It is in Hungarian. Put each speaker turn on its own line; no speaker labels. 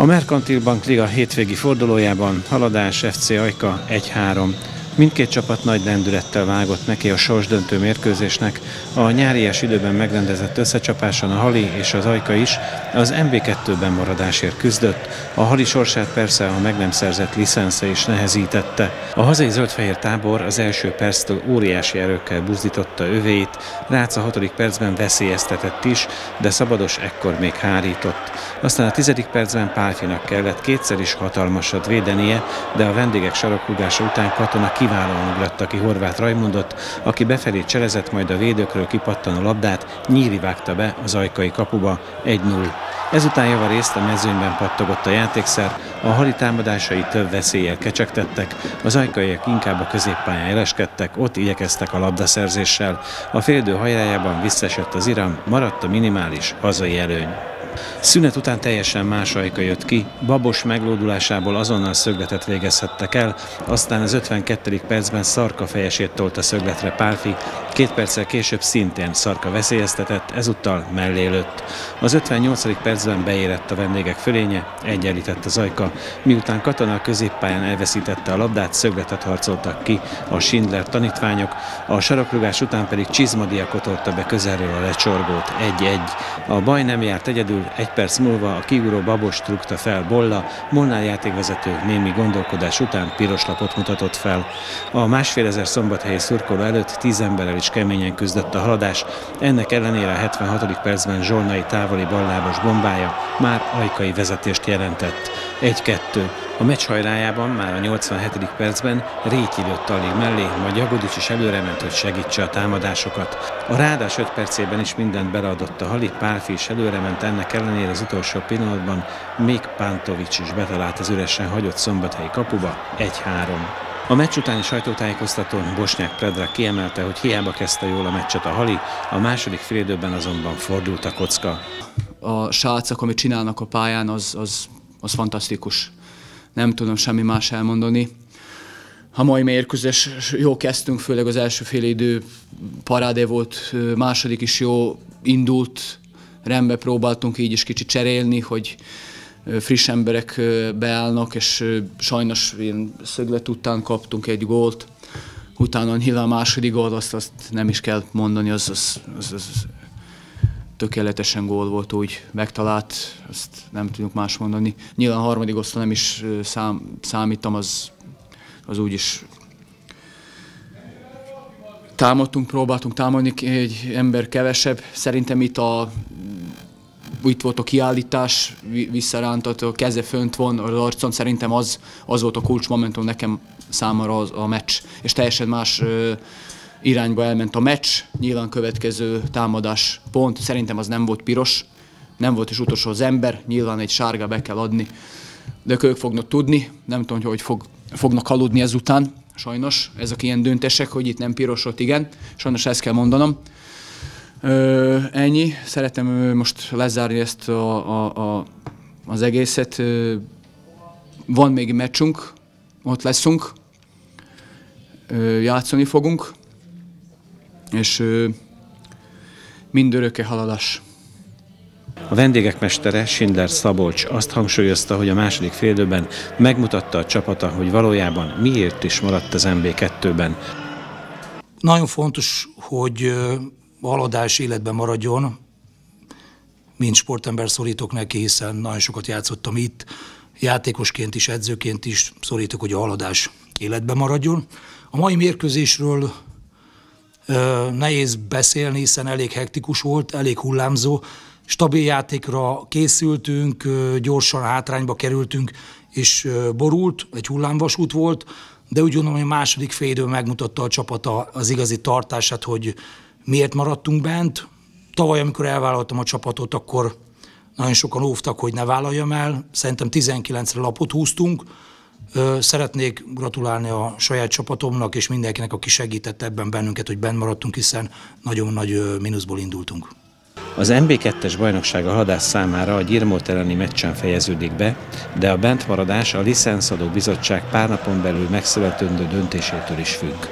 A Merkantil Bank Liga hétvégi fordulójában haladás FC Ajka 1-3. Mindkét csapat nagy lendülettel vágott neki a sorsdöntő mérkőzésnek. A nyáriás időben megrendezett összecsapáson a Hali és az Ajka is az MB2-ben maradásért küzdött. A Hali sorsát persze a meg nem szerzett licensze is nehezítette. A hazai zöldfehér tábor az első perctől óriási erőkkel buzdította övéit, Rác a hatodik percben veszélyeztetett is, de Szabados ekkor még hárított. Aztán a tizedik percben Pálfinak kellett kétszer is hatalmasat védenie, de a vendégek sarokhúgása után katona kiválóan ugratta ki Horváth Rajmundot, aki befelé cselezett, majd a védőkről kipattanó labdát nyíri vágta be az ajkai kapuba 1-0. Ezután javarészt a mezőnyben pattogott a játékszer, a hali támadásai több veszéllyel kecsegtettek, az ajkaiak inkább a középpályán eleskedtek, ott igyekeztek a labdaszerzéssel. A féldő hajrájában visszesett az iram, maradt a minimális hazai előny. Szünet után teljesen más ajka jött ki, Babos meglódulásából azonnal szögletet végezhettek el, aztán az 52. percben Szarka fejesét a szögletre Pálfi, két perccel később szintén Szarka veszélyeztetett, ezúttal mellé lőtt. Az 58. percben beérett a vendégek fölénye, egyenlített az ajka, miután Katona a középpályán elveszítette a labdát, szögletet harcoltak ki a Schindler tanítványok, a sarokrugás után pedig Csizmadia kotorta be közelről a lecsorgót 1-1. A baj nem járt egyedül, egy perc múlva a kiugró Babos trukta fel Bolla, Molnár játékvezető némi gondolkodás után piros lapot mutatott fel. A másfél ezer szombathelyi szurkoló előtt tíz emberrel is keményen küzdött a haladás, ennek ellenére a 76. percben Zsolnai távoli ballábos bombája már ajkai vezetést jelentett. 1-2. A meccs hajrájában már a 87. percben Réti lőtt alig mellé, majd Jagodics is előre ment, hogy segítse a támadásokat. A rádás 5 percében is mindent beleadott a Hali, Pálfi is előre ment ennek ellenére az utolsó pillanatban, még Pántovics is betalált az üresen hagyott szombathelyi kapuba 1-3. A meccs utáni sajtótájékoztatón Bosnyák Predrag kiemelte, hogy hiába kezdte jól a meccset a Hali, a második félidőben azonban fordult a kocka.
A srácok, amit csinálnak a pályán, az, az, az fantasztikus. Nem tudom semmi más elmondani. A mai mérkőzés jó kezdtünk, főleg az első fél idő parádé volt, második is jó indult, rendbe próbáltunk így is kicsit cserélni, hogy friss emberek beállnak, és sajnos ilyen szöglet után kaptunk egy gólt. Utána nyilván második gól, azt, azt nem is kell mondani, az, az, az, az tökéletesen gól volt, úgy megtalált, azt nem tudjuk más mondani. Nyilván a harmadik osztó nem is szám, számítam, az, az úgy is támadtunk, próbáltunk támadni, egy ember kevesebb. Szerintem itt a itt volt a kiállítás, visszarántott, a keze fönt van az arcon, szerintem az, az volt a kulcsmomentum nekem számára az, a meccs, és teljesen más ö, irányba elment a meccs, nyilván következő támadás pont, szerintem az nem volt piros, nem volt is utolsó az ember, nyilván egy sárga be kell adni, de ők fognak tudni, nem tudom, hogy fog, fognak aludni ezután, sajnos, ezek ilyen döntések, hogy itt nem pirosot, igen, sajnos ezt kell mondanom. Ö, ennyi. Szeretem most lezárni ezt a, a, a, az egészet. Ö, van még meccsünk, ott leszünk, ö, játszani fogunk, és ö, mindöröke haladás.
A vendégek mestere, Schindler Szabolcs azt hangsúlyozta, hogy a második félidőben megmutatta a csapata, hogy valójában miért is maradt az MB2-ben.
Nagyon fontos, hogy haladás életben maradjon, mint sportember szorítok neki, hiszen nagyon sokat játszottam itt, játékosként is, edzőként is szorítok, hogy a haladás életben maradjon. A mai mérkőzésről ö, nehéz beszélni, hiszen elég hektikus volt, elég hullámzó, stabil játékra készültünk, ö, gyorsan hátrányba kerültünk, és ö, borult, egy hullámvasút volt, de úgy gondolom, hogy a második fél megmutatta a csapata az igazi tartását, hogy Miért maradtunk bent? Tavaly, amikor elvállaltam a csapatot, akkor nagyon sokan óvtak, hogy ne vállaljam el. Szerintem 19-re lapot húztunk. Szeretnék gratulálni a saját csapatomnak és mindenkinek, aki segített ebben bennünket, hogy bent maradtunk, hiszen nagyon nagy mínuszból indultunk.
Az MB2-es bajnokság a hadász számára a Gyirmót elleni meccsen fejeződik be, de a bentmaradás a licenszadó bizottság pár napon belül megszületendő döntésétől is függ.